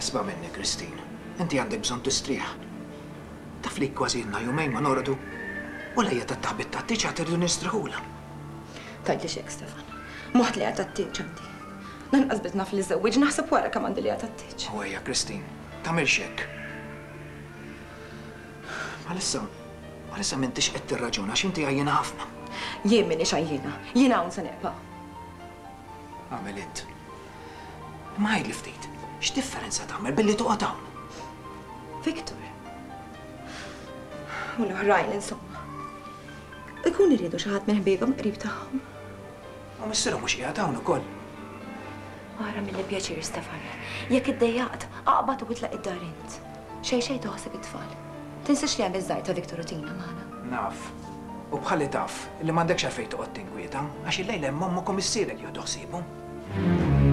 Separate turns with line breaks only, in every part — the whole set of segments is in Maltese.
Isma' minni, Christine. Inti għandek bżonn tistrieħ. Taf li kważi ilna jumejn ma norqdu? U l-għajja tat-taħbit tat-tieġ għad irridu nistrieħulha.
Tgħidlix hekk, Stefan. Moħħ l-għajja tat-tieġ għandi. Lanqas biss naf li żewwiġt, naħseb wara kemm għandi l-għajja tat-tieġ.
U ejja, Christine, tagħmilx hekk. Għalissa, għalissa m'intix qed tirraġuna għax inti għajjiena ħafna.
Jien m'iniex għajjiena, jien hawn se neqpa'.
Agħmel int. Imma għidli ftit, x'differenza tagħmel billi toqgħod hawn?
Victor. U l-oħrajn insomma. Ikun iridu xi ħadd minn ħbiebhom qrib tagħhom.
U missierhom mhux qiegħed hawn ukoll.
Ara milli pjaċir, Stefano. Jekk iddejjaqt, aqbad u itlaq id-dar int. Xejn xejn toħoseb it-tfal. Tinsiex li hemm iż-żgħir ta' Victor u Tina magħna.
Naf. U bħalli taf li m'għandekx għalfejn toqgħod tinkwieta, għax illejla hemm ommok u missierek li jieħdu ħsiebhom.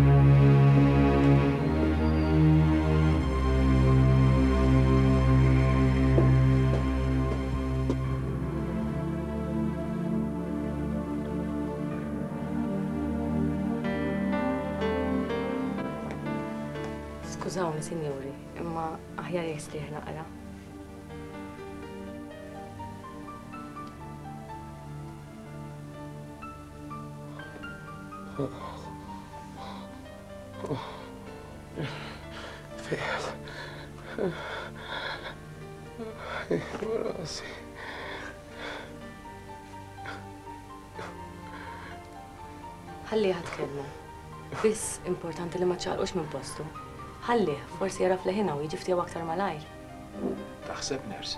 Skużawni, sinjuri, imma aħjar jekk
strieħ naqra.
Ħalliha tkellmu. Biss importanti li ma ċaqlqux minn postu. Ħallih, forsi jara fleħina u jiġi ftiegħu aktar malajr.
Taħseb ners.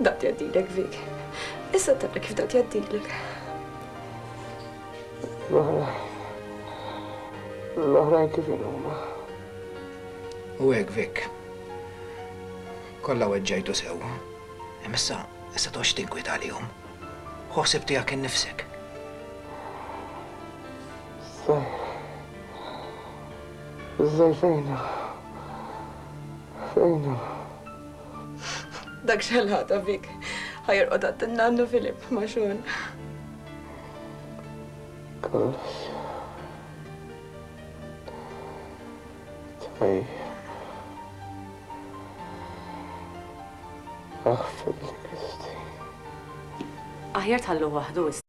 Dat jaddilek, Vik. Issa tara kif dat jaddilek.
L-oħra. L-oħrajn kif inhuma.
U hekk Vik. Kollha weġġajtu sew. Hemm issa, issa tox tinkwiet għalihom. Ħossib tiegħek innifsek.
Iżżej. Iżżej fejna. Fejna.
Dak xelħata fik. Ħa jorqod taħt in-nannu Filip, magħxun.
Kollox. Tajjeb. Aħfel li Kristi.
Aħjar tħalluh waħdu issa.